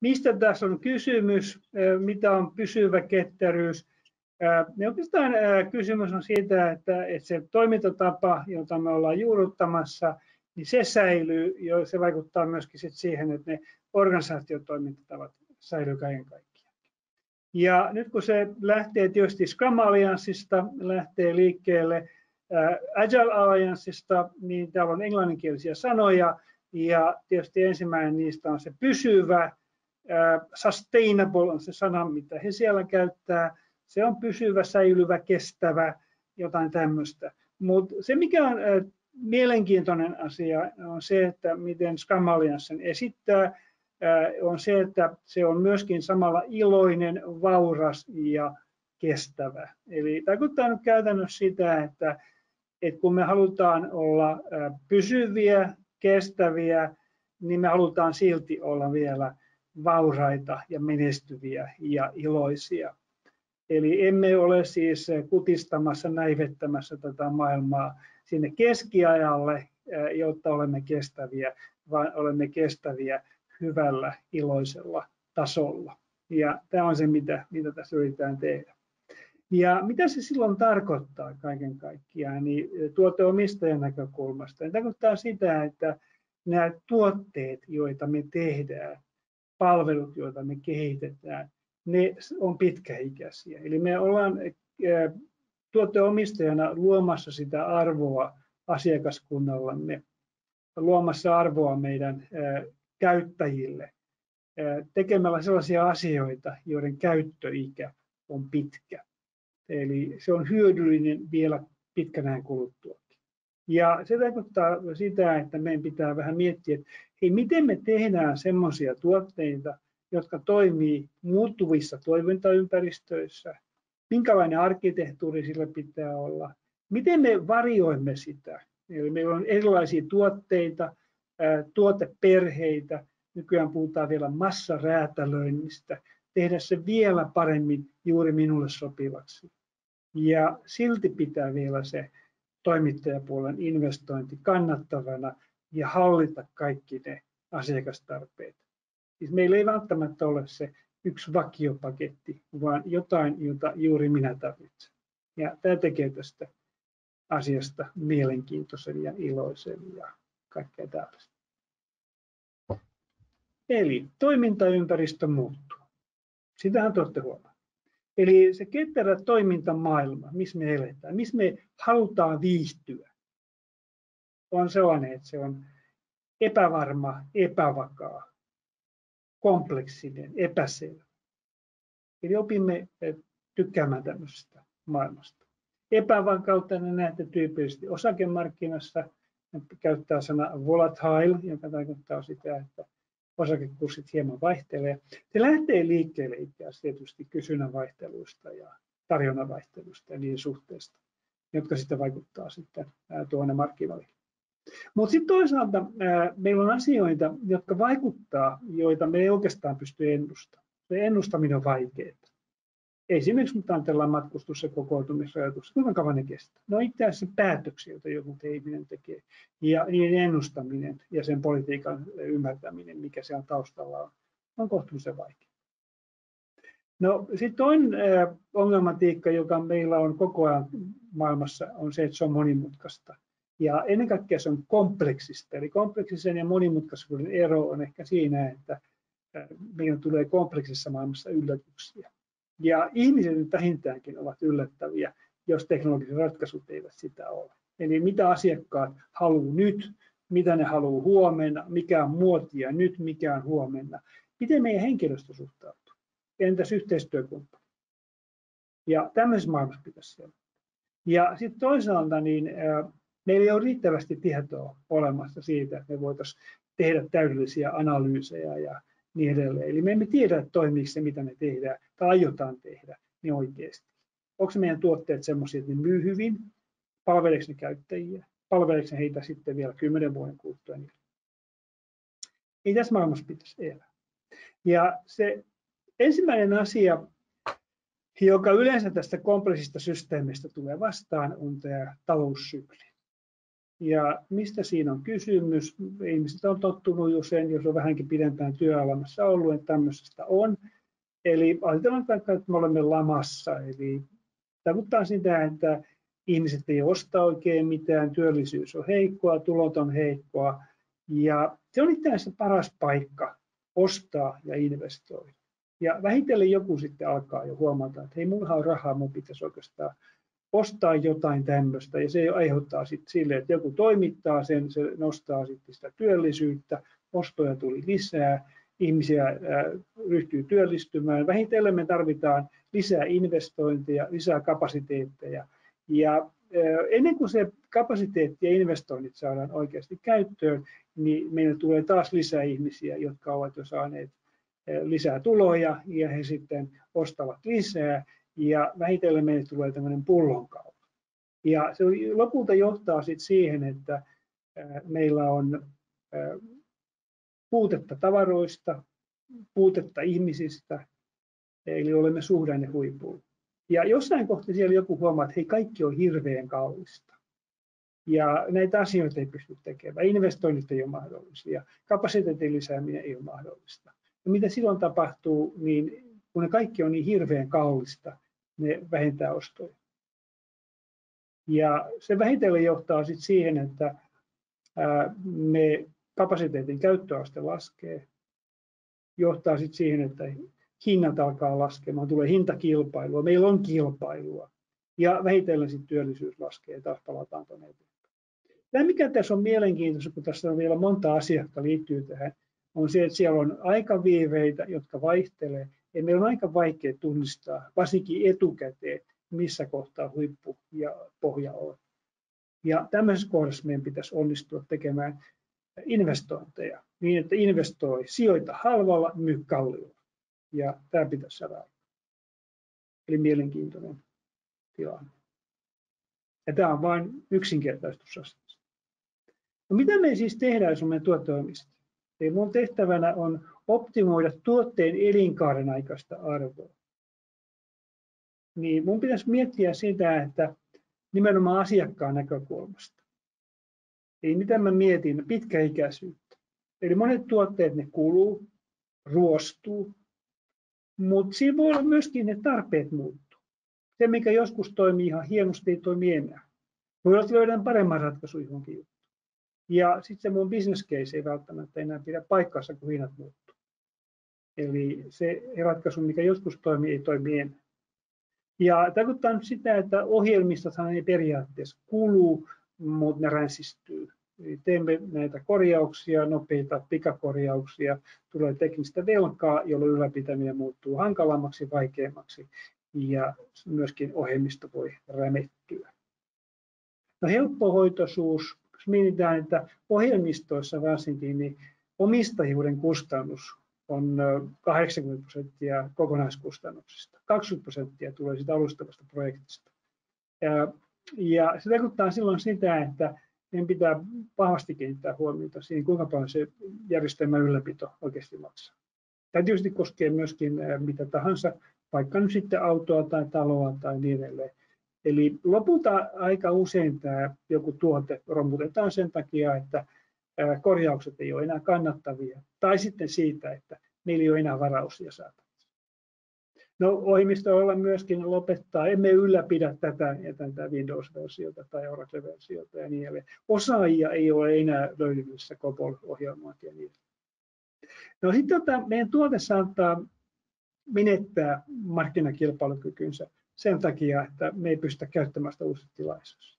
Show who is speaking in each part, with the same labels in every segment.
Speaker 1: mistä tässä on kysymys, mitä on pysyvä ketteryys. Niin oikeastaan kysymys on siitä, että, se toimintatapa, jota me ollaan juurruttamassa, niin se säilyy, ja se vaikuttaa myöskin siihen, että ne organisaatiotoimintatavat säilyy kaiken kaikkiaan. Ja nyt kun se lähtee tietysti Scrum Allianceista, lähtee liikkeelle Agile Allianceista, niin täällä on englanninkielisiä sanoja, ja tietysti ensimmäinen niistä on se pysyvä, sustainable on se sana, mitä he siellä käyttää, se on pysyvä, säilyvä, kestävä, jotain tämmöistä. Mutta se, mikä on mielenkiintoinen asia, on se, että miten Scrum Alliance esittää, on se, että se on myöskin samalla iloinen, vauras ja kestävä. Eli tarkoittaa nyt käytännössä sitä, että, että kun me halutaan olla pysyviä, kestäviä, niin me halutaan silti olla vielä vauraita ja menestyviä ja iloisia. Eli emme ole siis kutistamassa, näivettämässä tätä maailmaa sinne keskiajalle, jotta olemme kestäviä, vaan olemme kestäviä hyvällä, iloisella tasolla. Ja tämä on se, mitä, mitä tässä yritetään tehdä. Ja mitä se silloin tarkoittaa kaiken kaikkiaan, niin tuoteomistajan näkökulmasta. Se tarkoittaa sitä, että nämä tuotteet, joita me tehdään, palvelut, joita me kehitetään, ne on pitkäikäisiä. Eli me ollaan tuotteomistajana luomassa sitä arvoa asiakaskunnallamme, luomassa arvoa meidän käyttäjille tekemällä sellaisia asioita, joiden käyttöikä on pitkä. Eli se on hyödyllinen vielä pitkänään kuluttua. Ja se tarkoittaa sitä, että meidän pitää vähän miettiä, että hei, miten me tehdään semmoisia tuotteita, jotka toimii muuttuvissa toimintaympäristöissä, minkälainen arkkitehtuuri sillä pitää olla, miten me varioimme sitä. Eli meillä on erilaisia tuotteita, tuoteperheitä, nykyään puhutaan vielä massaräätälöinnistä, tehdä se vielä paremmin juuri minulle sopivaksi. Ja silti pitää vielä se toimittajapuolen investointi kannattavana ja hallita kaikki ne asiakastarpeet. Siis meillä ei välttämättä ole se yksi vakiopaketti, vaan jotain, jota juuri minä tarvitsen. Ja tämä tekee tästä asiasta mielenkiintoisen ja iloisen ja kaikkea tällaista. Eli toimintaympäristö muuttuu. Sitähän te olette. Eli se ketterä toimintamaailma, missä me eletään, missä me halutaan viihtyä, on sellainen, että se on epävarma, epävakaa, kompleksinen, epäselvä. Eli opimme tykkäämään tämmöisestä maailmasta. Epävakautta ne näette tyypillisesti osakemarkkinassa. Käyttää sana volatile, joka tarkoittaa sitä, että osakekurssit hieman vaihtelee. Se lähtee liikkeelle itse asiassa tietysti kysynnän vaihteluista ja tarjonnan vaihteluista ja niiden suhteesta, jotka sitten vaikuttaa sitten tuonne markkinoille. Mutta sitten toisaalta ää, meillä on asioita, jotka vaikuttaa, joita me ei oikeastaan pysty ennustamaan. Se ennustaminen on vaikeaa. Esimerkiksi kun ajatellaan matkustus- ja kokoontumisrajoituksia, kuinka kauan ne kestää? No itse asiassa päätöksiä, joita joku ihminen tekee, ja niiden ennustaminen ja sen politiikan ymmärtäminen, mikä siellä taustalla on, on kohtuullisen vaikea. No sitten toinen ongelmatiikka, joka meillä on koko ajan maailmassa, on se, että se on monimutkaista. Ja ennen kaikkea se on kompleksista. Eli kompleksisen ja monimutkaisuuden ero on ehkä siinä, että meidän tulee kompleksissa maailmassa yllätyksiä. Ja ihmiset vähintäänkin ovat yllättäviä, jos teknologiset ratkaisut eivät sitä ole. Eli mitä asiakkaat haluaa nyt, mitä ne haluaa huomenna, mikä on muotia nyt, mikä on huomenna. Miten meidän henkilöstö suhtautuu? Entäs yhteistyökumppani? Ja tämmöisessä maailmassa pitäisi siellä. Ja sitten toisaalta niin meillä ei ole riittävästi tietoa olemassa siitä, että me voitaisiin tehdä täydellisiä analyysejä ja niin edelleen. Eli me emme tiedä, että toimiiko se, mitä me tehdään tai aiotaan tehdä, niin oikeasti. Onko meidän tuotteet sellaisia, että ne myy hyvin, palveleeko ne käyttäjiä, palveleeko ne heitä sitten vielä kymmenen vuoden kuluttua. Niin ei tässä maailmassa pitäisi elää. Ja se ensimmäinen asia, joka yleensä tästä kompleksista systeemistä tulee vastaan, on tämä taloussykli. Ja mistä siinä on kysymys? Ihmiset on tottunut sen, jos on vähänkin pidempään työelämässä ollut, että tämmöisestä on. Eli ajatellaan vaikka, että me olemme lamassa. Eli tarkoittaa sitä, että ihmiset ei osta oikein mitään, työllisyys on heikkoa, tulot on heikkoa. Ja se on itse asiassa paras paikka ostaa ja investoida. Ja vähitellen joku sitten alkaa jo huomata, että hei, mulla on rahaa, mun pitäisi oikeastaan ostaa jotain tämmöistä. Ja se aiheuttaa sitten sille, että joku toimittaa sen, se nostaa sitten sitä työllisyyttä, ostoja tuli lisää, ihmisiä ryhtyy työllistymään. Vähitellen me tarvitaan lisää investointeja, lisää kapasiteetteja. Ja ennen kuin se kapasiteetti ja investoinnit saadaan oikeasti käyttöön, niin meille tulee taas lisää ihmisiä, jotka ovat jo saaneet lisää tuloja ja he sitten ostavat lisää ja vähitellen meille tulee tämmöinen pullonkaula. Ja se lopulta johtaa sitten siihen, että meillä on puutetta tavaroista, puutetta ihmisistä, eli olemme suhdannehuipulla. Ja jossain kohtaa siellä joku huomaa, että hei, kaikki on hirveän kallista. Ja näitä asioita ei pysty tekemään. Investoinnit ei ole mahdollisia. Kapasiteetin lisääminen ei ole mahdollista. Ja mitä silloin tapahtuu, niin kun ne kaikki on niin hirveän kallista, ne vähentää ostoja. Ja se vähitellen johtaa sitten siihen, että me kapasiteetin käyttöaste laskee, johtaa sitten siihen, että hinnat alkaa laskemaan, tulee hintakilpailua, meillä on kilpailua ja vähitellen sitten työllisyys laskee ja taas palataan tuonne eteenpäin. Tämä mikä tässä on mielenkiintoista, kun tässä on vielä monta asiaa, jotka liittyy tähän, on se, että siellä on aikaviiveitä, jotka vaihtelee, ja meillä on aika vaikea tunnistaa, varsinkin etukäteen, missä kohtaa huippu ja pohja on. Ja tämmöisessä kohdassa meidän pitäisi onnistua tekemään investointeja niin, että investoi, sijoita halvalla, myy kalliilla. Ja tämä pitäisi saada Eli mielenkiintoinen tilanne. Ja tämä on vain yksinkertaistus asiasta. No mitä me siis tehdään, jos me tuottoimista? Eli mun tehtävänä on optimoida tuotteen elinkaaren aikaista arvoa. Niin mun pitäisi miettiä sitä, että nimenomaan asiakkaan näkökulmasta. Eli mitä mä mietin? Pitkäikäisyyttä. Eli monet tuotteet ne kuluu, ruostuu, mutta siinä voi olla myöskin ne tarpeet muuttuu. Se, mikä joskus toimii ihan hienosti, ei toimi enää. Voi olla, että löydän paremman ratkaisun johonkin juttuun. Ja sitten se mun business case ei välttämättä enää pidä paikkaansa, kun hinnat muuttuu. Eli se ratkaisu, mikä joskus toimii, ei toimi enää. Ja tarkoittaa nyt sitä, että ohjelmistothan ei periaatteessa kuluu, mutta ne ränsistyy. Eli teemme näitä korjauksia, nopeita pikakorjauksia, tulee teknistä velkaa, jolloin ylläpitäminen muuttuu hankalammaksi, vaikeammaksi ja myöskin ohjelmisto voi rämettyä. No helppohoitoisuus, jos mietitään, että ohjelmistoissa varsinkin, niin omistajuuden kustannus on 80 prosenttia kokonaiskustannuksista. 20 prosenttia tulee siitä alustavasta projektista. Ja, ja se tarkoittaa silloin sitä, että meidän pitää pahasti kiinnittää huomiota siihen, kuinka paljon se järjestelmän ylläpito oikeasti maksaa. Tämä tietysti koskee myöskin mitä tahansa, vaikka nyt sitten autoa tai taloa tai niin edelleen. Eli lopulta aika usein tämä joku tuote romutetaan sen takia, että korjaukset ei ole enää kannattavia, tai sitten siitä, että meillä ei ole enää varauksia saatavissa. No ohjelmistoilla myöskin lopettaa, emme ylläpidä tätä tätä Windows-versiota tai Oracle-versiota ja niin edelleen. Osaajia ei ole enää löydyvissä COBOL-ohjelmointia ja niin edelleen. No sitten tota, meidän tuote saattaa menettää markkinakilpailukykynsä sen takia, että me ei pystytä käyttämään sitä uusissa tilaisuudessa.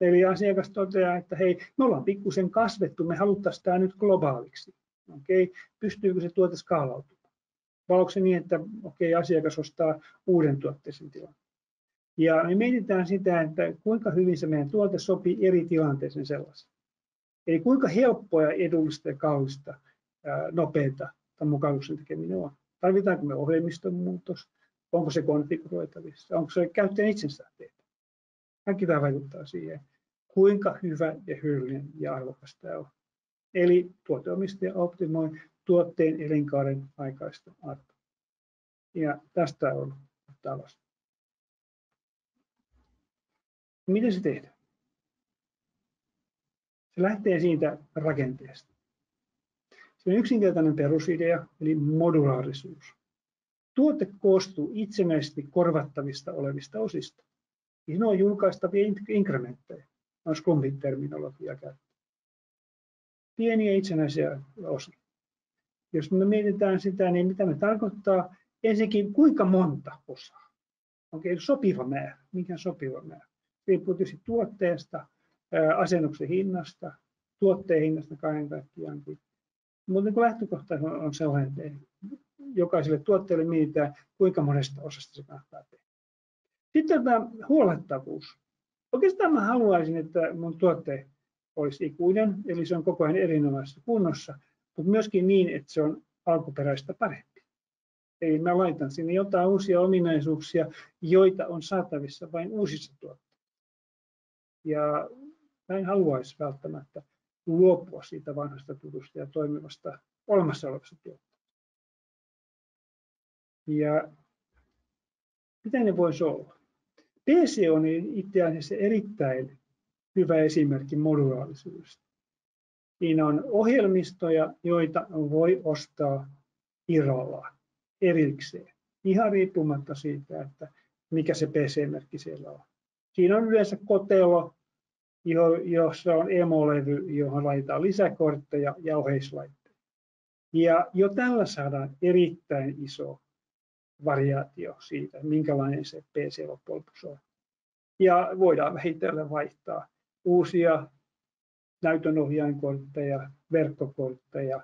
Speaker 1: Eli asiakas toteaa, että hei, me ollaan pikkusen kasvettu, me haluttaisiin tämä nyt globaaliksi. Okei, pystyykö se tuote skaalautumaan? Vai onko se niin, että okei, asiakas ostaa uuden tuotteisen tilan? Ja me mietitään sitä, että kuinka hyvin se meidän tuote sopii eri tilanteeseen sellaisen. Eli kuinka helppoa ja edullista ja kallista, nopeata tämän mukavuksen tekeminen on. Tarvitaanko me ohjelmiston muutos? Onko se konfiguroitavissa? Onko se käyttäjän itsensä tehtävä? Kaikki tämä vaikuttaa siihen, kuinka hyvä ja hyödyllinen ja arvokas tämä on. Eli tuoteomistaja optimoi tuotteen elinkaaren aikaista arvoa. Ja tästä on tällaista. Miten se tehdään? Se lähtee siitä rakenteesta. Se on yksinkertainen perusidea, eli modulaarisuus. Tuote koostuu itsenäisesti korvattavista olevista osista. Ne on julkaistavia inkrementtejä, on Scrumbin terminologia käyttää. Pieniä itsenäisiä osia. Jos me mietitään sitä, niin mitä me tarkoittaa? Ensinnäkin, kuinka monta osaa? Onko sopiva määrä? Mikä sopiva määrä? Riippuu tietysti tuotteesta, asennuksen hinnasta, tuotteen hinnasta kaiken kaikkiaankin. Mutta niin lähtökohta on sellainen, jokaiselle tuotteelle mietitään, kuinka monesta osasta se kannattaa tehdä. Sitten tämä huolettavuus. Oikeastaan mä haluaisin, että mun tuotte olisi ikuinen, eli se on koko ajan erinomaisessa kunnossa, mutta myöskin niin, että se on alkuperäistä parempi. Eli mä laitan sinne jotain uusia ominaisuuksia, joita on saatavissa vain uusissa tuotteissa. Ja mä en haluaisi välttämättä luopua siitä vanhasta tutusta ja toimivasta olemassa olevasta tuotteesta. Ja mitä ne voisi olla? PC on itse asiassa erittäin hyvä esimerkki modulaalisuudesta. Siinä on ohjelmistoja, joita voi ostaa irrallaan, erikseen, ihan riippumatta siitä, että mikä se PC-merkki siellä on. Siinä on yleensä kotelo, jossa on emolevy, johon laitetaan lisäkortteja ja oheislaitteita. Ja jo tällä saadaan erittäin iso variaatio siitä, minkälainen se PC loppujen lopuksi on. Ja voidaan vähitellen vaihtaa uusia näytönohjainkortteja, verkkokortteja,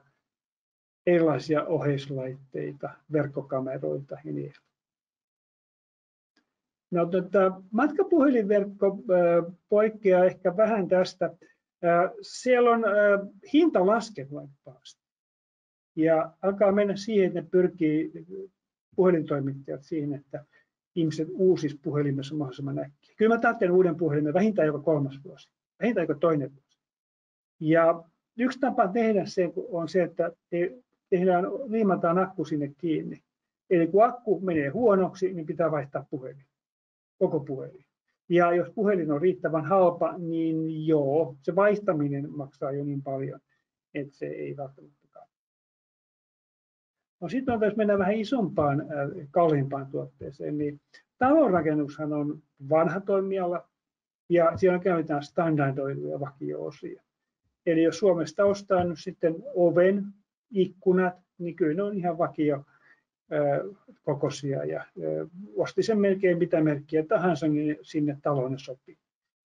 Speaker 1: erilaisia oheislaitteita, verkkokameroita ja niin No, tota, matkapuhelinverkko poikkeaa ehkä vähän tästä. Siellä on hinta laskenut. Ja alkaa mennä siihen, että ne pyrkii puhelintoimittajat siihen, että ihmiset uusis puhelimessa mahdollisimman äkkiä. Kyllä mä tarvitsen uuden puhelimen vähintään joka kolmas vuosi, vähintään joka toinen vuosi. Ja yksi tapa tehdä se on se, että tehdään, liimataan akku sinne kiinni. Eli kun akku menee huonoksi, niin pitää vaihtaa puhelin, koko puhelin. Ja jos puhelin on riittävän halpa, niin joo, se vaihtaminen maksaa jo niin paljon, että se ei välttämättä No sitten jos mennään vähän isompaan, äh, kalliimpaan tuotteeseen, niin talonrakennushan on vanha toimiala ja siellä käytetään standardoituja vakio-osia. Eli jos Suomesta ostaa nyt sitten oven, ikkunat, niin kyllä ne on ihan vakio äh, kokoisia ja äh, osti sen melkein mitä merkkiä tahansa, niin sinne taloon sopii.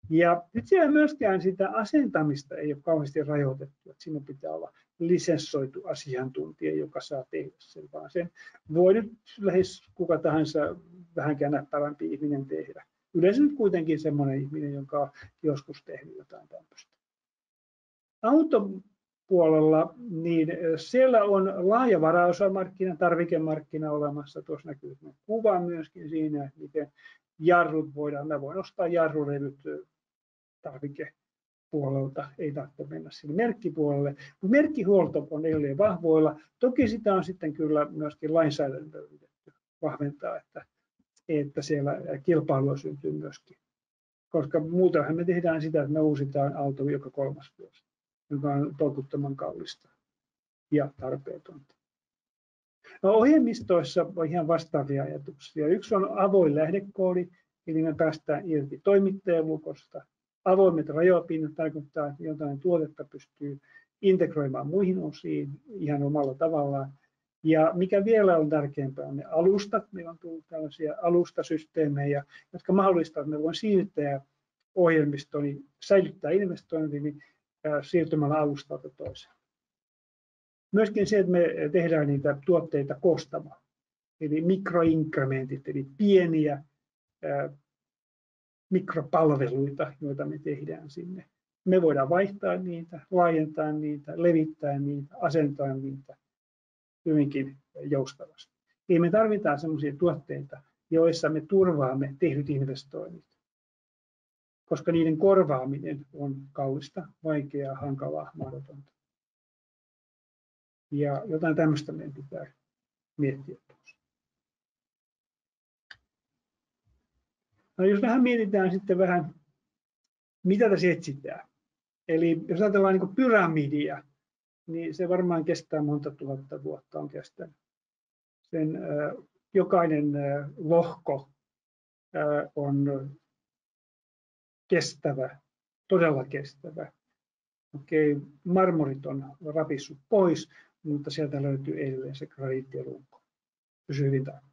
Speaker 1: Ja nyt siellä myöskään sitä asentamista ei ole kauheasti rajoitettu, että siinä pitää olla lisenssoitu asiantuntija, joka saa tehdä sen, vaan sen voi nyt lähes kuka tahansa vähänkään näppävämpi ihminen tehdä. Yleensä nyt kuitenkin semmoinen ihminen, joka on joskus tehnyt jotain tämmöistä. Autopuolella, niin siellä on laaja varaosamarkkina, tarvikemarkkina olemassa. Tuossa näkyy kuva myöskin siinä, että miten jarrut voidaan, mä voin ostaa jarrulevyt tarvikepuolelta, ei tarvitse mennä sinne merkkipuolelle. Mutta merkkihuolto on edelleen vahvoilla. Toki sitä on sitten kyllä myöskin lainsäädäntö vahventaa, että, että siellä kilpailua syntyy myöskin. Koska muutenhan me tehdään sitä, että me uusitaan auto joka kolmas vuosi, joka on tolkuttoman kallista ja tarpeetonta. No, ohjelmistoissa on ihan vastaavia ajatuksia. Yksi on avoin lähdekoodi, eli me päästään irti toimittajalukosta avoimet rajapinnat tarkoittaa, että jotain tuotetta pystyy integroimaan muihin osiin ihan omalla tavallaan. Ja mikä vielä on tärkeämpää, on ne alustat. Meillä on tullut tällaisia alustasysteemejä, jotka mahdollistavat, että me voin siirtää ohjelmistoni, säilyttää investointini siirtymällä alustalta toiseen. Myöskin se, että me tehdään niitä tuotteita koostamaan. Eli mikroinkrementit, eli pieniä mikropalveluita, joita me tehdään sinne. Me voidaan vaihtaa niitä, laajentaa niitä, levittää niitä, asentaa niitä hyvinkin joustavasti. Eli me tarvitaan sellaisia tuotteita, joissa me turvaamme tehdyt investoinnit, koska niiden korvaaminen on kallista, vaikeaa, hankalaa, mahdotonta. Ja jotain tämmöistä meidän pitää miettiä. No jos vähän mietitään sitten vähän, mitä tässä etsitään. Eli jos ajatellaan niin pyramidia, niin se varmaan kestää monta tuhatta vuotta on kestänyt. Sen jokainen lohko on kestävä, todella kestävä. Okei, marmorit on rapissut pois, mutta sieltä löytyy edelleen se graniittirunko. Pysyy hyvin tarkka.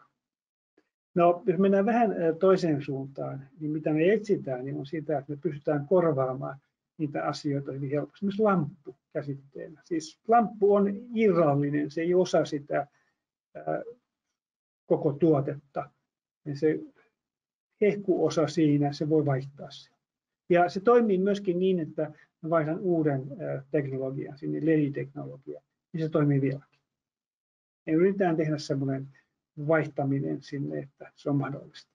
Speaker 1: No, jos mennään vähän toiseen suuntaan, niin mitä me etsitään, niin on sitä, että me pystytään korvaamaan niitä asioita hyvin helposti. Esimerkiksi lamppu käsitteenä. Siis lamppu on irrallinen, se ei osa sitä ää, koko tuotetta. Ja se hehkuosa siinä, se voi vaihtaa sen. Ja se toimii myöskin niin, että mä vaihdan uuden teknologian, sinne LED-teknologian, niin se toimii vieläkin. Ja yritetään tehdä semmoinen vaihtaminen sinne, että se on mahdollista.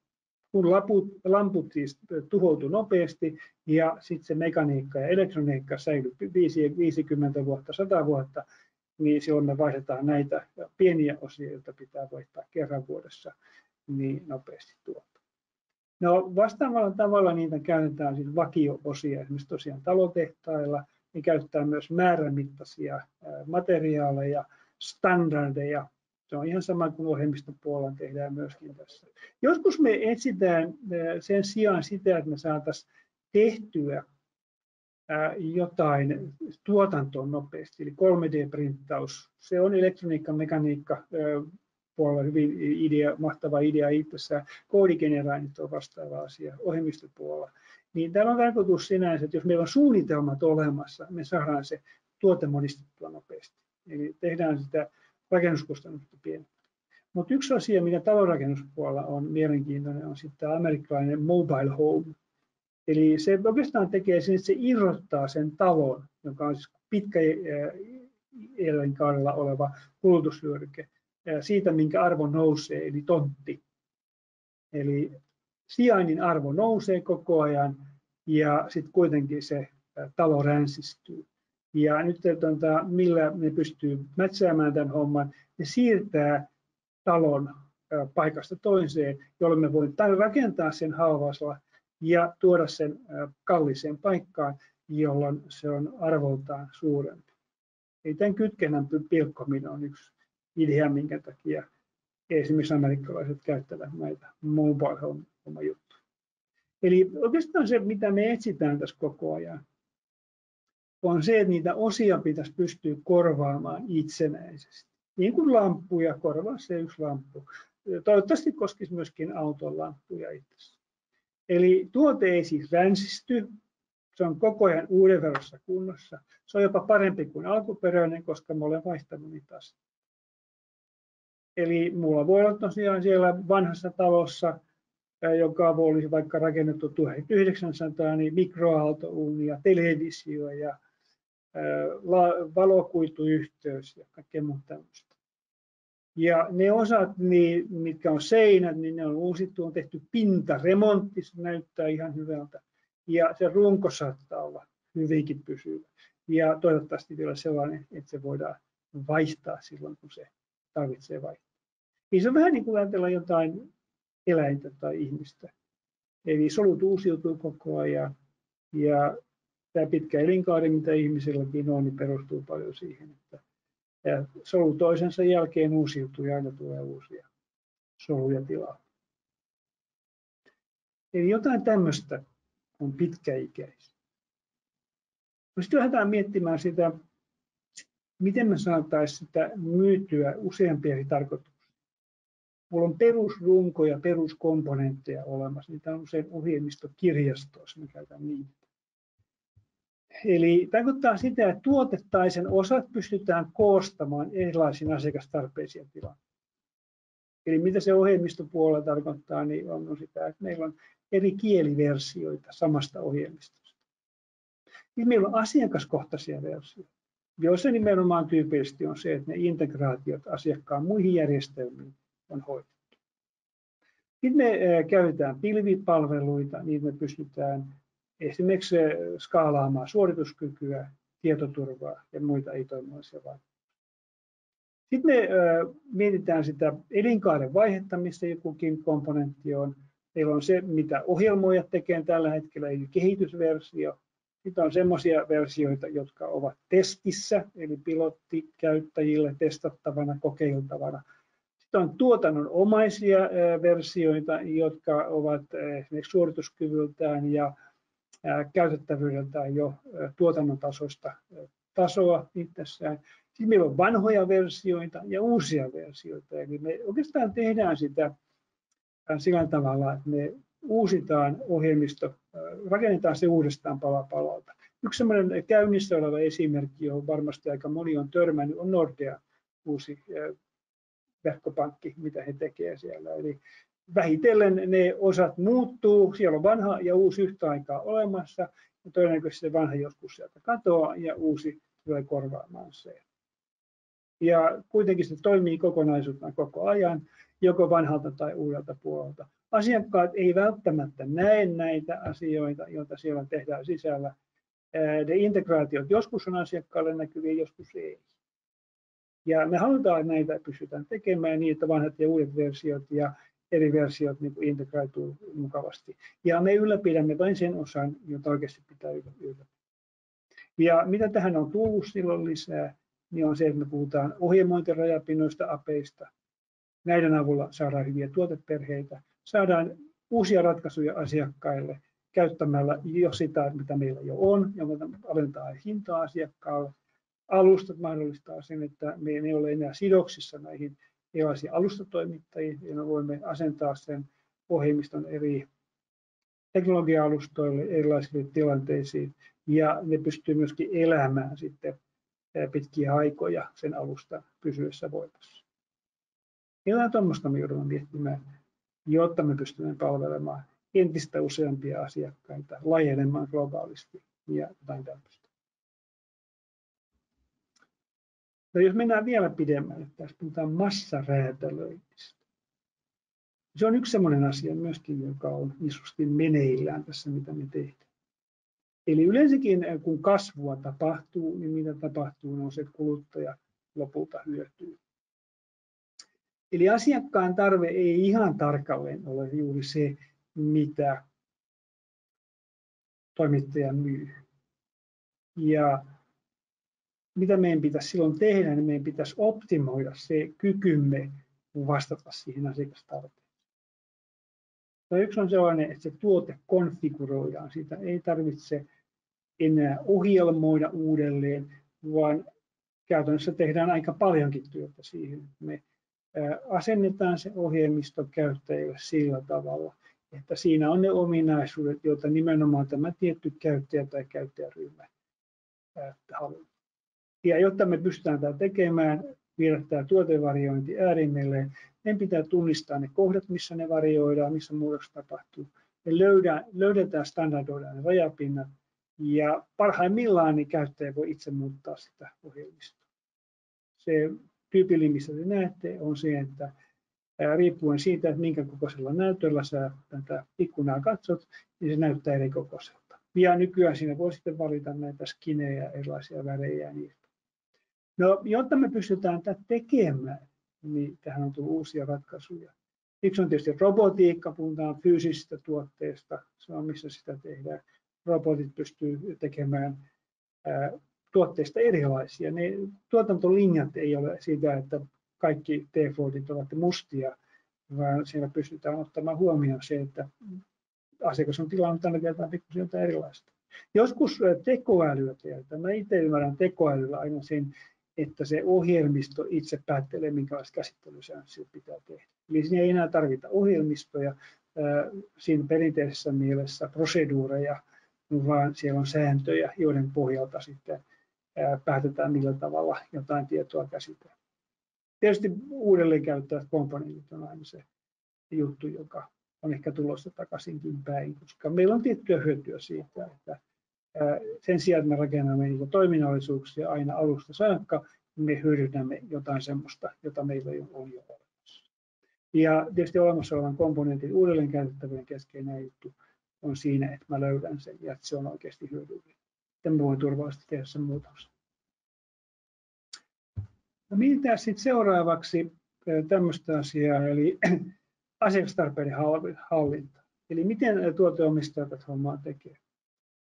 Speaker 1: Kun lamput, lamput siis tuhoutuu nopeasti ja sitten se mekaniikka ja elektroniikka säilyy 50 vuotta, 100 vuotta, niin silloin me vaihdetaan näitä pieniä osia, joita pitää vaihtaa kerran vuodessa, niin nopeasti tuota. No vastaavalla tavalla niitä käytetään siis vakio-osia, esimerkiksi tosiaan talotehtailla, ne käyttää myös määrämittaisia materiaaleja, standardeja. Se on ihan sama kuin ohjelmistopuolella tehdään myöskin tässä. Joskus me etsitään sen sijaan sitä, että me saataisiin tehtyä jotain tuotantoon nopeasti, eli 3D-printtaus. Se on elektroniikka, mekaniikka, puolella hyvin idea, mahtava idea itsessään. Koodigeneraanit on vastaava asia ohjelmistopuolella. Niin täällä on tarkoitus sinänsä, että jos meillä on suunnitelmat olemassa, me saadaan se tuote monistettua nopeasti. Eli tehdään sitä rakennuskustannusta pienempi. Mutta yksi asia, mikä talonrakennuspuolella on mielenkiintoinen, on sitten amerikkalainen mobile home. Eli se oikeastaan tekee sen, että se irrottaa sen talon, joka on siis pitkä elinkaarella oleva kulutushyödyke, siitä, minkä arvo nousee, eli tontti. Eli sijainnin arvo nousee koko ajan ja sitten kuitenkin se talo ränsistyy. Ja nyt tuota, millä ne pystyy mätsäämään tämän homman, ne siirtää talon paikasta toiseen, jolloin me voimme rakentaa sen halvalla ja tuoda sen kalliseen paikkaan, jolloin se on arvoltaan suurempi. Eli tämän kytkennän pilkkominen on yksi idea, minkä takia esimerkiksi amerikkalaiset käyttävät näitä mobile home juttuja. Eli oikeastaan se, mitä me etsitään tässä koko ajan, on se, että niitä osia pitäisi pystyä korvaamaan itsenäisesti. Niin kuin lamppuja, korvaa se yksi lamppu. Toivottavasti koskisi myöskin auton lamppuja itse. Eli tuote ei siis ränsisty, se on koko ajan uudenverossa kunnossa. Se on jopa parempi kuin alkuperäinen, koska mä olen vaihtanut niitä asioita. Eli mulla voi olla tosiaan siellä vanhassa talossa, joka olisi vaikka rakennettu 1900, niin mikroaaltouuni ja televisio valokuituyhteys ja kaikkea muuta tämmöistä. Ja ne osat, niin, mitkä on seinät, niin ne on uusittu, on tehty pintaremontti, se näyttää ihan hyvältä. Ja se runko saattaa olla hyvinkin pysyvä. Ja toivottavasti vielä sellainen, että se voidaan vaihtaa silloin, kun se tarvitsee vaihtaa. Niin se on vähän niin kuin ajatella jotain eläintä tai ihmistä. Eli solut uusiutuu koko ajan ja tämä pitkä elinkaari, mitä ihmisilläkin on, niin perustuu paljon siihen, että solu toisensa jälkeen uusiutuu ja aina tulee uusia soluja tilaa. Eli jotain tämmöistä on pitkäikäistä. No sitten lähdetään miettimään sitä, miten me saataisiin sitä myytyä useampia tarkoituksia. Mulla on perusrunko ja peruskomponentteja olemassa. Niitä on usein ohjelmistokirjastoissa, mä käytän niitä. Eli tarkoittaa sitä, että tuote tai sen osat pystytään koostamaan erilaisiin asiakastarpeisiin tilaan. Eli mitä se ohjelmistopuolella tarkoittaa, niin on sitä, että meillä on eri kieliversioita samasta ohjelmistosta. Niin meillä on asiakaskohtaisia versioita, joissa nimenomaan tyypillisesti on se, että ne integraatiot asiakkaan muihin järjestelmiin on hoidettu. Sitten me käytetään pilvipalveluita, niin me pystytään esimerkiksi skaalaamaan suorituskykyä, tietoturvaa ja muita ei-toiminnallisia vaikutuksia. Sitten me mietitään sitä elinkaaren vaihetta, missä jokukin komponentti on. Meillä on se, mitä ohjelmoijat tekevät tällä hetkellä, eli kehitysversio. Sitten on semmoisia versioita, jotka ovat testissä, eli pilottikäyttäjille testattavana, kokeiltavana. Sitten on tuotannonomaisia versioita, jotka ovat esimerkiksi suorituskyvyltään ja käytettävyydeltään jo tuotannon tasoista tasoa itsessään. Sitten meillä on vanhoja versioita ja uusia versioita. Eli me oikeastaan tehdään sitä sillä tavalla, että me uusitaan ohjelmisto, rakennetaan se uudestaan pala palalta. Yksi sellainen käynnissä oleva esimerkki, johon varmasti aika moni on törmännyt, on Nordea uusi verkkopankki, mitä he tekevät siellä. Eli vähitellen ne osat muuttuu, siellä on vanha ja uusi yhtä aikaa olemassa, ja todennäköisesti se vanha joskus sieltä katoaa ja uusi tulee korvaamaan se. Ja kuitenkin se toimii kokonaisuutena koko ajan, joko vanhalta tai uudelta puolelta. Asiakkaat ei välttämättä näe näitä asioita, joita siellä tehdään sisällä. Ne integraatiot joskus on asiakkaalle näkyviä, joskus ei. Ja me halutaan, että näitä pystytään tekemään niin, että vanhat ja uudet versiot ja eri versiot niin integroituu mukavasti. Ja me ylläpidämme vain sen osan, jota oikeasti pitää ylläpitää. Ja mitä tähän on tullut silloin lisää, niin on se, että me puhutaan ohjelmointirajapinnoista, apeista. Näiden avulla saadaan hyviä tuoteperheitä, saadaan uusia ratkaisuja asiakkaille käyttämällä jo sitä, mitä meillä jo on, ja alentaa hintaa asiakkaalle. Alustat mahdollistaa sen, että me ei ole enää sidoksissa näihin erilaisiin alustatoimittajiin, ja me voimme asentaa sen ohjelmiston eri teknologia-alustoille, erilaisiin tilanteisiin, ja ne pystyy myöskin elämään sitten pitkiä aikoja sen alusta pysyessä voimassa. Jotain tuommoista me joudumme miettimään, jotta me pystymme palvelemaan entistä useampia asiakkaita, laajenemaan globaalisti ja jotain tämmöistä. No jos mennään vielä pidemmälle, tässä puhutaan massaräätälöinnistä. Se on yksi sellainen asia myöskin, joka on isosti meneillään tässä, mitä me tehdään. Eli yleensäkin eh, kun kasvua tapahtuu, niin mitä tapahtuu, on se, että kuluttaja lopulta hyötyy. Eli asiakkaan tarve ei ihan tarkalleen ole juuri se, mitä toimittaja myy. Ja mitä meidän pitäisi silloin tehdä, niin meidän pitäisi optimoida se kykymme vastata siihen asiakastarpeeseen. Tai yksi on sellainen, että se tuote konfiguroidaan. Sitä ei tarvitse enää ohjelmoida uudelleen, vaan käytännössä tehdään aika paljonkin työtä siihen. Me asennetaan se ohjelmisto käyttäjille sillä tavalla, että siinä on ne ominaisuudet, joita nimenomaan tämä tietty käyttäjä tai käyttäjäryhmä haluaa. Ja jotta me pystytään tämä tekemään, viedä tämä tuotevariointi äärimmilleen, meidän pitää tunnistaa ne kohdat, missä ne varioidaan, missä muutokset tapahtuu. Me löydetään, standardoidaan ne rajapinnat ja parhaimmillaan niin käyttäjä voi itse muuttaa sitä ohjelmistoa. Se tyypillinen, missä te näette, on se, että riippuen siitä, että minkä kokoisella näytöllä sä tätä ikkunaa katsot, niin se näyttää eri kokoiselta. Ja nykyään siinä voi sitten valita näitä skinejä, erilaisia värejä ja niistä. No, jotta me pystytään tätä tekemään, niin tähän on tullut uusia ratkaisuja. Yksi on tietysti robotiikka, puhutaan fyysisistä tuotteista, se on missä sitä tehdään. Robotit pystyy tekemään ää, tuotteista erilaisia. Ne tuotantolinjat ei ole siitä, että kaikki T-Fordit ovat mustia, vaan siellä pystytään ottamaan huomioon se, että asiakas on tilannut tällä kertaa pikkusen jotain erilaista. Joskus tekoälyä tehdään. Mä itse ymmärrän tekoälyllä aina sen, että se ohjelmisto itse päättelee, minkälaista käsittelysäännöksiä pitää tehdä. Eli siinä ei enää tarvita ohjelmistoja siinä perinteisessä mielessä, proseduureja, vaan siellä on sääntöjä, joiden pohjalta sitten päätetään, millä tavalla jotain tietoa käsitellään. Tietysti uudelleen käyttävät komponentit on aina se juttu, joka on ehkä tulossa takaisinkin päin, koska meillä on tiettyä hyötyä siitä, että sen sijaan, että me rakennamme niin toiminnallisuuksia aina alusta saakka, me hyödynnämme jotain semmoista, jota meillä on jo olemassa. Ja tietysti olemassa olevan komponentin uudelleen käytettävyyden keskeinen juttu on siinä, että mä löydän sen ja että se on oikeasti hyödyllinen. Sitten voin turvallisesti tehdä sen muutoksen. No mitä sitten seuraavaksi tämmöistä asiaa, eli asiakastarpeiden hallinta. Eli miten tuoteomistajat hommaa tekee.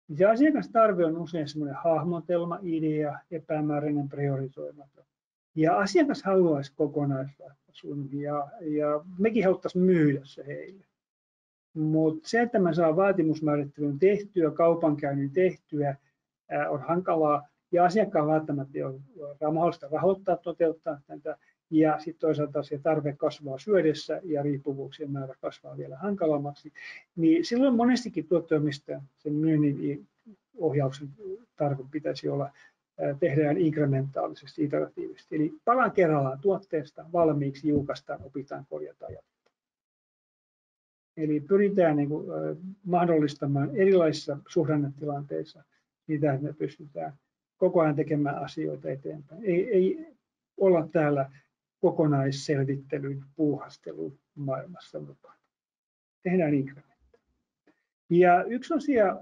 Speaker 1: Ja asiakastarve on usein semmoinen hahmotelma, idea, epämääräinen priorisoimaton. Ja asiakas haluaisi kokonaisratkaisun ja, ja mekin haluttaisiin myydä se heille. Mutta se, että mä saan vaatimusmäärittelyn tehtyä, kaupankäynnin tehtyä, ää, on hankalaa ja asiakkaan välttämättä ei ole mahdollista rahoittaa, toteuttaa tätä. Ja sitten toisaalta se tarve kasvaa syödessä ja riippuvuuksien määrä kasvaa vielä hankalammaksi. Niin silloin monestikin tuottoimistajan sen myynnin ohjauksen tarve pitäisi olla tehdään inkrementaalisesti, iteratiivisesti. Eli palan kerrallaan tuotteesta valmiiksi julkaistaan, opitaan, korjataan ja Eli pyritään niin kuin, mahdollistamaan erilaisissa suhdannetilanteissa sitä, että me pystytään koko ajan tekemään asioita eteenpäin. Ei, ei olla täällä kokonaisselvittelyn, puuhastelun maailmassa mukana. Tehdään inkrementteja. Ja yksi asia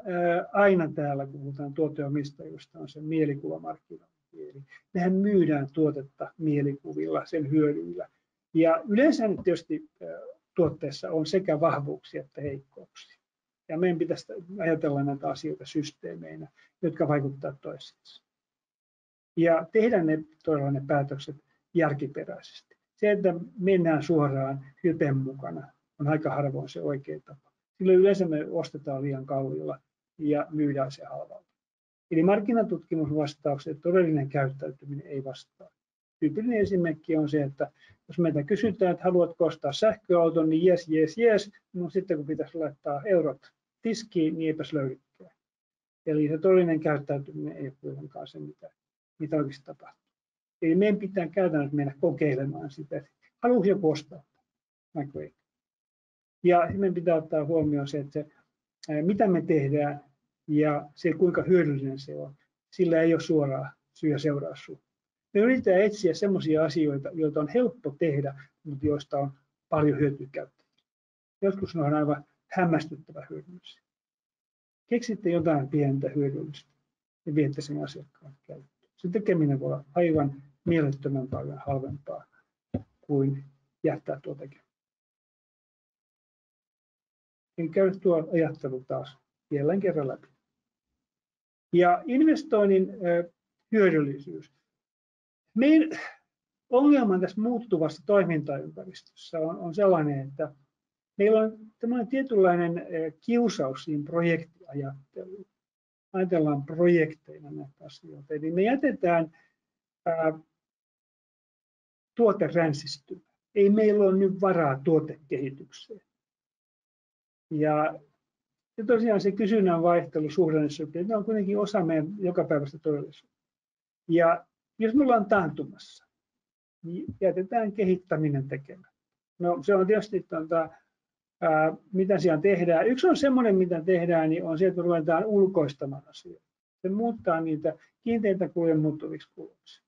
Speaker 1: aina täällä, kun puhutaan tuoteomistajuudesta, on se mielikuvamarkkinointi. Eli mehän myydään tuotetta mielikuvilla, sen hyödyillä. Ja yleensä tietysti tuotteessa on sekä vahvuuksia että heikkouksia. Ja meidän pitäisi ajatella näitä asioita systeemeinä, jotka vaikuttavat toisiinsa. Ja tehdä ne todella ne päätökset järkiperäisesti. Se, että mennään suoraan hypen mukana, on aika harvoin se oikea tapa. Silloin yleensä me ostetaan liian kalliilla ja myydään se halvalla. Eli markkinatutkimusvastaukset, todellinen käyttäytyminen ei vastaa. Tyypillinen esimerkki on se, että jos meitä kysytään, että haluatko ostaa sähköauton, niin jes, jes, jes, no sitten kun pitäisi laittaa eurot tiskiin, niin eipäs löydykään. Eli se todellinen käyttäytyminen ei ole kuitenkaan se, mitä, mitä oikeasti tapahtuu. Eli meidän pitää käytännössä mennä kokeilemaan sitä, että joku ostaa, vai Ja meidän pitää ottaa huomioon se, että se, mitä me tehdään ja se, kuinka hyödyllinen se on, sillä ei ole suoraa syy- ja seuraussuhteen. Me yritetään etsiä sellaisia asioita, joita on helppo tehdä, mutta joista on paljon hyötyä käyttää. Joskus ne on aivan hämmästyttävä hyödyllisiä. Keksitte jotain pientä hyödyllistä ja viette sen asiakkaan käyttöön. Sen tekeminen voi olla aivan mielettömän paljon halvempaa kuin jättää tuo tekemään. En käy tuo ajattelu taas vielä kerran läpi. Ja investoinnin hyödyllisyys. Meidän ongelma tässä muuttuvassa toimintaympäristössä on, on sellainen, että meillä on tämmöinen tietynlainen kiusaus siinä projektiajatteluun. Ajatellaan projekteina näitä asioita. Eli me jätetään ää, tuote ränsistymään. Ei meillä ole nyt varaa tuotekehitykseen. Ja, ja tosiaan se kysynnän vaihtelu suhdannessykli, on kuitenkin osa meidän jokapäiväistä todellisuutta. Ja jos me ollaan taantumassa, niin jätetään kehittäminen tekemään. No se on tietysti tuota, ää, mitä siellä tehdään. Yksi on semmoinen, mitä tehdään, niin on se, että ruvetaan ulkoistamaan asioita. Se muuttaa niitä kiinteitä kuluja muuttuviksi kuluiksi.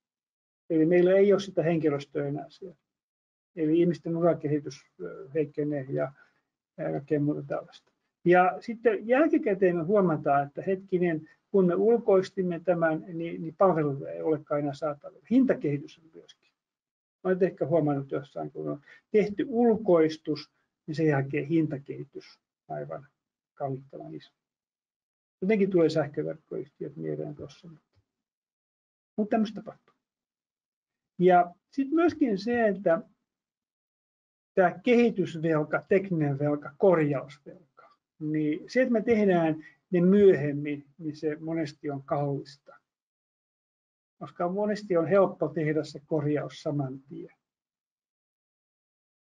Speaker 1: Eli meillä ei ole sitä henkilöstöä enää siellä. Eli ihmisten urakehitys heikkenee ja kaikkea muuta tällaista. Ja sitten jälkikäteen me huomataan, että hetkinen, kun me ulkoistimme tämän, niin, niin palveluita ei olekaan enää saatavilla. Hintakehitys on myöskin. Olet ehkä huomannut jossain, kun on tehty ulkoistus, niin sen jälkeen hintakehitys aivan kauhittavan iso. Jotenkin tulee sähköverkkoyhtiöt mieleen tuossa. Mutta tämmöistä tapahtuu. Ja sitten myöskin se, että tämä kehitysvelka, tekninen velka, korjausvelka, niin se, että me tehdään niin myöhemmin, niin se monesti on kallista. Koska monesti on helppo tehdä se korjaus saman tien.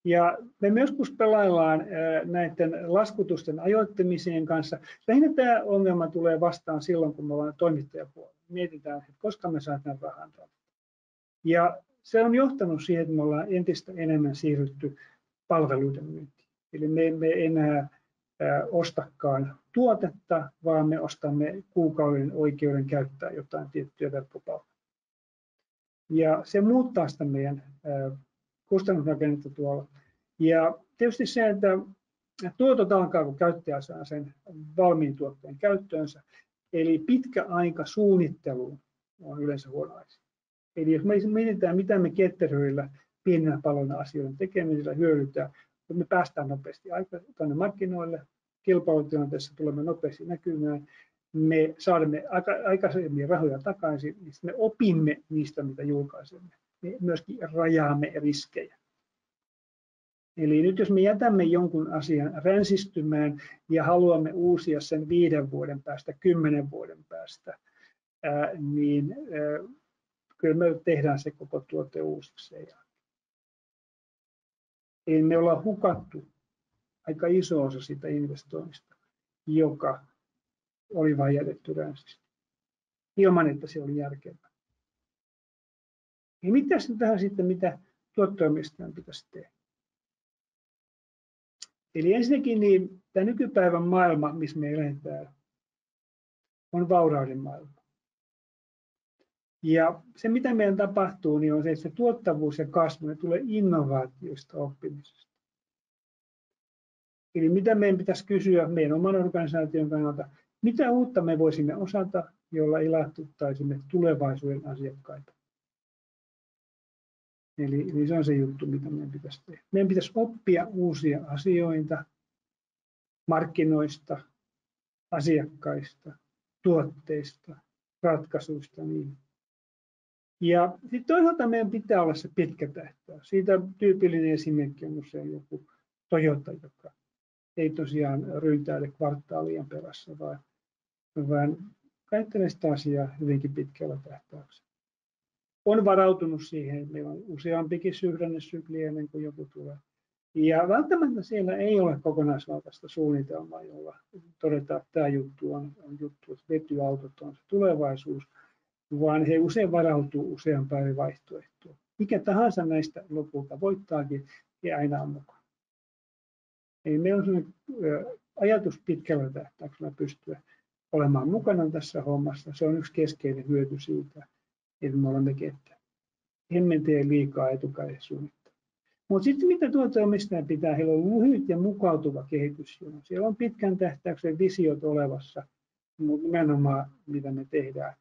Speaker 1: Ja me myös kun pelaillaan näiden laskutusten ajoittamisien kanssa, lähinnä tämä ongelma tulee vastaan silloin, kun me ollaan toimittajapuolella. Mietitään, että koska me saadaan rahan. Ja se on johtanut siihen, että me ollaan entistä enemmän siirrytty palveluiden myyntiin. Eli me emme enää ostakaan tuotetta, vaan me ostamme kuukauden oikeuden käyttää jotain tiettyä verkkopalvelua. Ja se muuttaa sitä meidän kustannusrakennetta tuolla. Ja tietysti se, että tuotot alkaa, kun käyttäjä saa sen valmiin tuotteen käyttöönsä. Eli pitkä aika suunnitteluun on yleensä huono asia. Eli jos me mietitään, mitä me ketteröillä pienenä palona asioiden tekemisellä hyödytään, kun me päästään nopeasti tuonne markkinoille, kilpailutilanteessa tulemme nopeasti näkymään, me saamme aikaisemmin rahoja takaisin, niin me opimme niistä, mitä julkaisemme. Me myöskin rajaamme riskejä. Eli nyt jos me jätämme jonkun asian ränsistymään ja haluamme uusia sen viiden vuoden päästä, kymmenen vuoden päästä, ää, niin ää, kyllä me tehdään se koko tuote uusiksi. Eli me ollaan hukattu aika iso osa siitä investoinnista, joka oli vain jätetty ränsistä, ilman että se oli järkevää. Ja mitä tähän sitten, mitä tuottoimistajan pitäisi tehdä? Eli ensinnäkin niin tämä nykypäivän maailma, missä me eletään, on vaurauden maailma. Ja se, mitä meidän tapahtuu, niin on se, että se tuottavuus ja kasvu ne tulee innovaatioista oppimisesta. Eli mitä meidän pitäisi kysyä meidän oman organisaation kannalta, mitä uutta me voisimme osata, jolla ilahtuttaisimme tulevaisuuden asiakkaita. Eli, eli se on se juttu, mitä meidän pitäisi tehdä. Meidän pitäisi oppia uusia asioita markkinoista, asiakkaista, tuotteista, ratkaisuista. Niin. Ja sitten toisaalta meidän pitää olla se pitkä tähtäys. Siitä tyypillinen esimerkki on usein joku Toyota, joka ei tosiaan ryntäile kvartaalien perässä, vaan, vaan käyttelee sitä asiaa hyvinkin pitkällä tähtäyksellä on varautunut siihen, meillä on useampikin syhdännesykli ennen kuin joku tulee. Ja välttämättä siellä ei ole kokonaisvaltaista suunnitelmaa, jolla todetaan, että tämä juttu on, on juttu, että vetyautot on se tulevaisuus, vaan he usein varautuu useampaan vaihtoehtoon. Mikä tahansa näistä lopulta voittaakin ja aina on mukana. Eli meillä on sellainen ajatus pitkällä tähtäyksellä pystyä olemaan mukana tässä hommassa. Se on yksi keskeinen hyöty siitä, että me olemme kettä. Emme tee liikaa etukäteen. Mutta sitten mitä tuoteomistajan pitää, heillä on lyhyt ja mukautuva kehitysjono. Siellä on pitkän tähtäyksen visiot olevassa, mutta nimenomaan mitä me tehdään,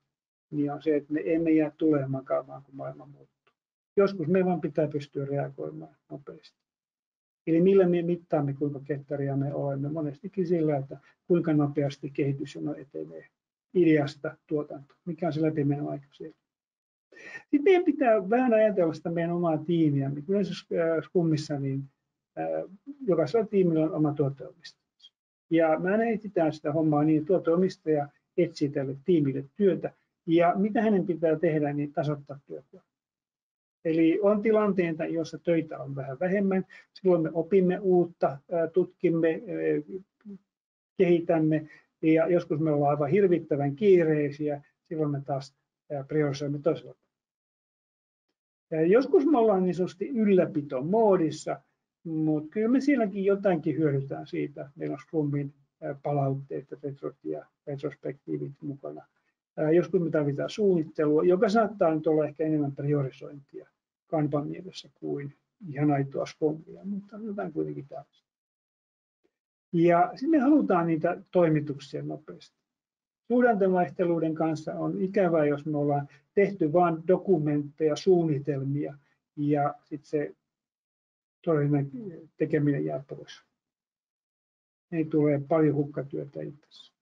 Speaker 1: niin on se, että me emme jää tulemaan makaamaan, kun maailma muuttuu. Joskus me vaan pitää pystyä reagoimaan nopeasti. Eli millä me mittaamme, kuinka ketteria me olemme? Monestikin sillä, että kuinka nopeasti kehitysjono etenee ideasta tuotanto. Mikä on se läpimenoaika siellä? Sitten meidän pitää vähän ajatella sitä meidän omaa tiimiä. Yleensä skummissa niin jokaisella tiimillä on oma tuoteomistajansa. Ja me etsitään sitä hommaa niin, että tuoteomistaja etsii tälle tiimille työtä. Ja mitä hänen pitää tehdä, niin tasoittaa työtä. Eli on tilanteita, joissa töitä on vähän vähemmän. Silloin me opimme uutta, tutkimme, kehitämme ja joskus me ollaan aivan hirvittävän kiireisiä. Silloin me taas priorisoimme toisella ja joskus me ollaan niin sanotusti ylläpitomoodissa, mutta kyllä me siinäkin jotainkin hyödytään siitä. Meillä on Scrumin palautteet ja retrospektiivit mukana. Joskus me tarvitaan suunnittelua, joka saattaa nyt olla ehkä enemmän priorisointia kanban mielessä kuin ihan aitoa Scrumia, mutta jotain kuitenkin tällaista. Ja sitten me halutaan niitä toimituksia nopeasti. Suhdantevaihteluiden kanssa on ikävää, jos me ollaan tehty vain dokumentteja, suunnitelmia ja sitten se todellinen tekeminen jää pois. Ei tule paljon hukkatyötä itse.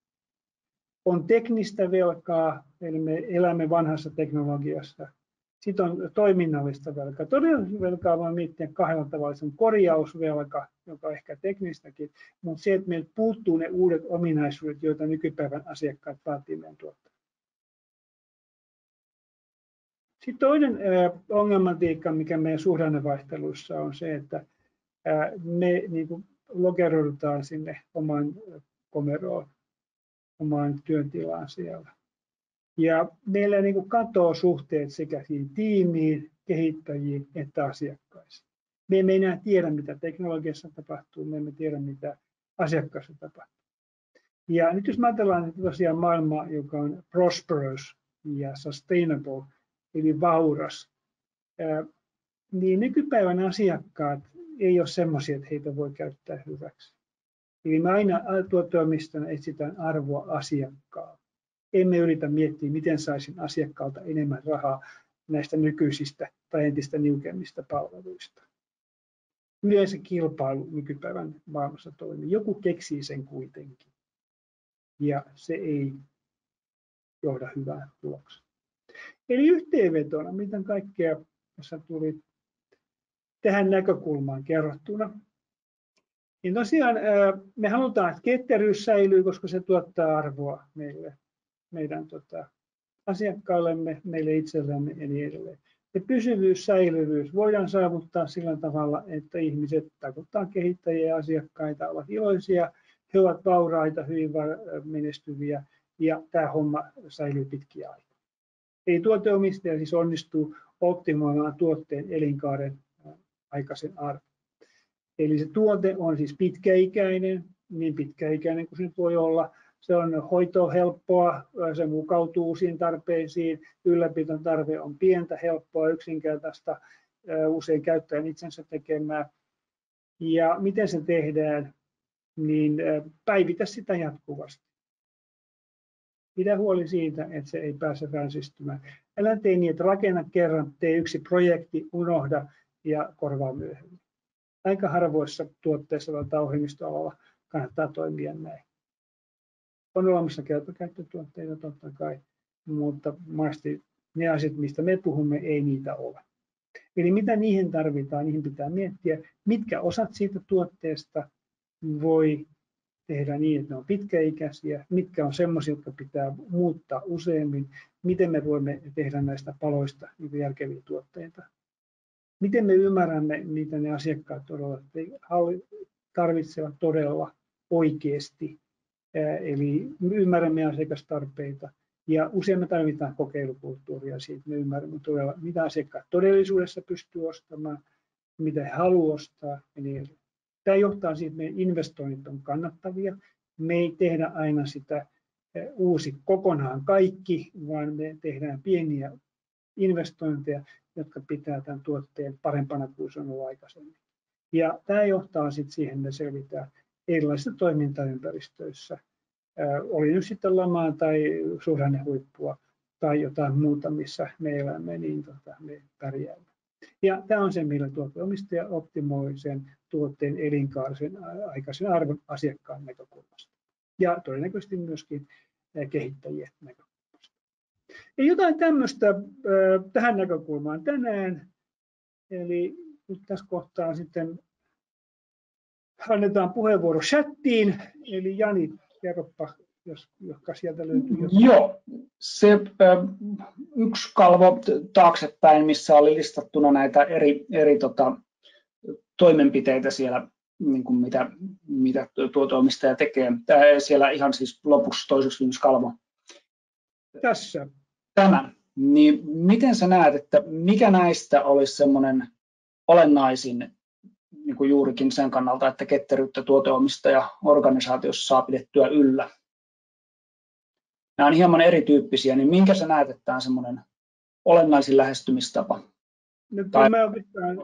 Speaker 1: On teknistä velkaa, eli me elämme vanhassa teknologiassa. Sitten on toiminnallista velkaa. Todellista velkaa voi miettiä kahdella tavalla. Se on korjausvelka, joka on ehkä teknistäkin, mutta se, että meiltä puuttuu ne uudet ominaisuudet, joita nykypäivän asiakkaat vaatii meidän tuottaa. Sitten toinen ongelmatiikka, mikä meidän suhdannevaihteluissa on se, että me niin kuin lokeroidutaan sinne omaan komeroon, omaan työntilaan siellä. Ja meillä niin kuin suhteet sekä siihen tiimiin, kehittäjiin että asiakkaisiin. Me emme enää tiedä, mitä teknologiassa tapahtuu, me emme tiedä, mitä asiakkaassa tapahtuu. Ja nyt jos ajatellaan että tosiaan maailmaa, joka on prosperous ja sustainable, eli vauras, niin nykypäivän asiakkaat ei ole sellaisia, että heitä voi käyttää hyväksi. Eli me aina tuottoimistona etsitään arvoa asiakkaan. Emme yritä miettiä, miten saisin asiakkaalta enemmän rahaa näistä nykyisistä tai entistä niukemmista palveluista. Yleensä kilpailu nykypäivän maailmassa toimii. Joku keksii sen kuitenkin. Ja se ei johda hyvään tulokseen. Eli yhteenvetona, miten kaikkea tässä tuli tähän näkökulmaan kerrottuna. Niin tosiaan me halutaan, että ketteryys säilyy, koska se tuottaa arvoa meille, meidän tota, asiakkaillemme, meille itsellemme ja niin edelleen. Ja pysyvyys, säilyvyys voidaan saavuttaa sillä tavalla, että ihmiset, tarkoittaa kehittäjiä ja asiakkaita, ovat iloisia, he ovat vauraita, hyvin menestyviä ja tämä homma säilyy pitkiä aikaa. Eli tuoteomistaja siis onnistuu optimoimaan tuotteen elinkaaren aikaisen arvon. Eli se tuote on siis pitkäikäinen, niin pitkäikäinen kuin se voi olla. Se on hoito helppoa, se mukautuu uusiin tarpeisiin, ylläpidon tarve on pientä, helppoa, yksinkertaista, usein käyttäjän itsensä tekemää. Ja miten se tehdään, niin päivitä sitä jatkuvasti. Pidä huoli siitä, että se ei pääse ränsistymään. Älä tee niin, että rakenna kerran, tee yksi projekti, unohda ja korvaa myöhemmin. Aika harvoissa tuotteissa tai ohjelmistoalalla kannattaa toimia näin. On olemassa kertakäyttötuotteita totta kai, mutta mahdollisesti ne asiat, mistä me puhumme, ei niitä ole. Eli mitä niihin tarvitaan, niihin pitää miettiä, mitkä osat siitä tuotteesta voi tehdä niin, että ne on pitkäikäisiä, mitkä on sellaisia, jotka pitää muuttaa useammin, miten me voimme tehdä näistä paloista järkeviä tuotteita. Miten me ymmärrämme, mitä ne asiakkaat todella tarvitsevat todella oikeasti, eli me ymmärrämme asiakastarpeita, ja usein me tarvitaan kokeilukulttuuria siitä, me ymmärrämme todella, mitä asiakkaat todellisuudessa pystyy ostamaan, mitä he haluavat ostaa ja niin. Tämä johtaa siihen, että meidän investoinnit on kannattavia. Me ei tehdä aina sitä uusi kokonaan kaikki, vaan me tehdään pieniä investointeja, jotka pitää tämän tuotteen parempana kuin se on ollut aikaisemmin. Ja tämä johtaa sitten siihen, että selvitään erilaisissa toimintaympäristöissä. Oli nyt sitten lamaa tai suhdannehuippua tai jotain muuta, missä me elämme, niin tota, me pärjäämme. Ja tämä on se, millä tuoteomistaja optimoi sen tuotteen elinkaarisen aikaisen arvon asiakkaan näkökulmasta. Ja todennäköisesti myöskin kehittäjien näkökulmasta. Ja jotain tämmöistä tähän näkökulmaan tänään. Eli nyt tässä kohtaa sitten annetaan puheenvuoro chattiin. Eli Jani, kerropa jos, joka sieltä löytyy
Speaker 2: jotain. Joo, se äh, yksi kalvo taaksepäin, missä oli listattuna näitä eri, eri tota, toimenpiteitä siellä, niin kuin mitä, mitä tuo toimistaja tekee. Tää, siellä ihan siis lopuksi toiseksi kalvo.
Speaker 1: Tässä.
Speaker 2: Tämä. Niin miten sä näet, että mikä näistä olisi semmoinen olennaisin niin kuin juurikin sen kannalta, että ketteryyttä tuoteomistaja organisaatiossa saa pidettyä yllä? nämä on hieman erityyppisiä, niin minkä sä näet, että tämä on semmoinen olennaisin lähestymistapa?
Speaker 1: No, tai mä oikeastaan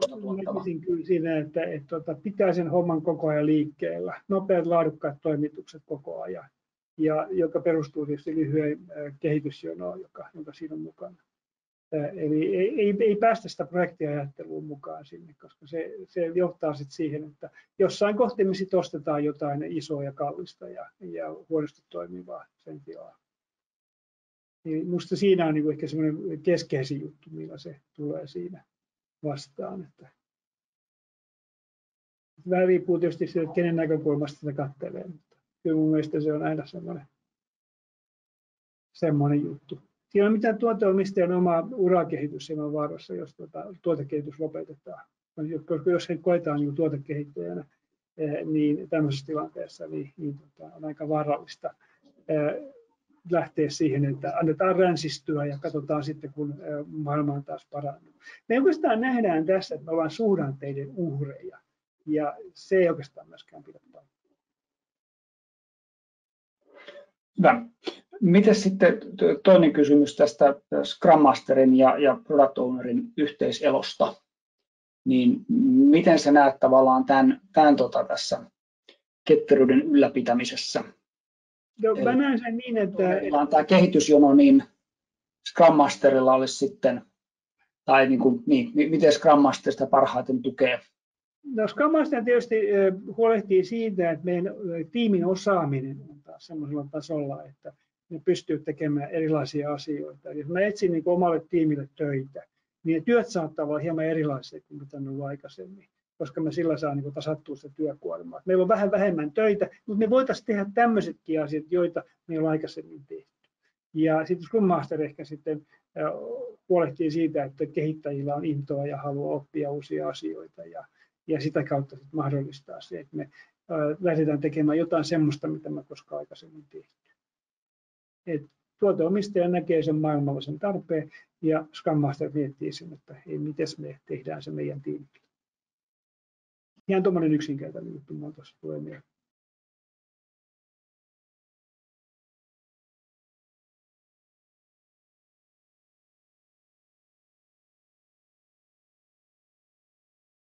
Speaker 1: näkisin kyllä siinä, että, että, että tota, pitää sen homman koko ajan liikkeellä. Nopeat, laadukkaat toimitukset koko ajan, ja, joka perustuu tietysti lyhyen kehitysjonoon, joka, joka siinä on mukana. Eli ei, ei, ei päästä sitä projektiajatteluun mukaan sinne, koska se, se johtaa sitten siihen, että jossain kohti me sitten ostetaan jotain isoa ja kallista ja, ja huonosti toimivaa sen tilaa. Niin musta siinä on niin ehkä semmoinen keskeisin juttu, millä se tulee siinä vastaan. Että vähän riippuu tietysti siitä, että kenen näkökulmasta sitä katselee, kyllä mun mielestä se on aina semmoinen, semmoinen juttu. Siinä on mitään tuoteomistajan oma urakehitys siinä vaarassa, jos tuota, tuotekehitys lopetetaan. Koska jos he koetaan niin tuotekehittäjänä, eh, niin tämmöisessä tilanteessa niin, niin tota, on aika vaarallista eh, lähteä siihen, että annetaan ränsistyä ja katsotaan sitten, kun maailma on taas parannut. Me oikeastaan nähdään tässä, että me ollaan suhdanteiden uhreja, ja se ei oikeastaan myöskään pidä
Speaker 2: Hyvä. Miten sitten toinen kysymys tästä Scrum Masterin ja, ja Product Ownerin yhteiselosta? Niin miten sä näet tavallaan tämän, tämän tota tässä ketteryyden ylläpitämisessä?
Speaker 1: No, mä näen sen niin, että...
Speaker 2: Tämä kehitysjono, niin Scrum Masterilla olisi sitten, tai niin kuin, niin, miten Scrum Master sitä parhaiten tukee?
Speaker 1: No Master tietysti huolehtii siitä, että meidän tiimin osaaminen on taas sellaisella tasolla, että ne pystyy tekemään erilaisia asioita. Jos mä etsin niin omalle tiimille töitä, niin työt saattaa olla hieman erilaisia kuin mitä ne ollut aikaisemmin, koska me sillä saa niin tasattua se työkuormaa. Meillä on vähän vähemmän töitä, mutta me voitaisiin tehdä tämmöisetkin asiat, joita me on aikaisemmin tehty. Ja sitten Scrum Master ehkä sitten huolehtii siitä, että kehittäjillä on intoa ja halua oppia uusia asioita ja, ja sitä kautta sitten mahdollistaa se, että me lähdetään tekemään jotain semmoista, mitä me koskaan aikaisemmin tehty. Et tuoteomistaja näkee sen maailmallisen tarpeen ja Scrum Master miettii sen, että ei, miten me tehdään se meidän tiimille. Ihan tuommoinen yksinkertainen juttu, tuossa tulee mieleen.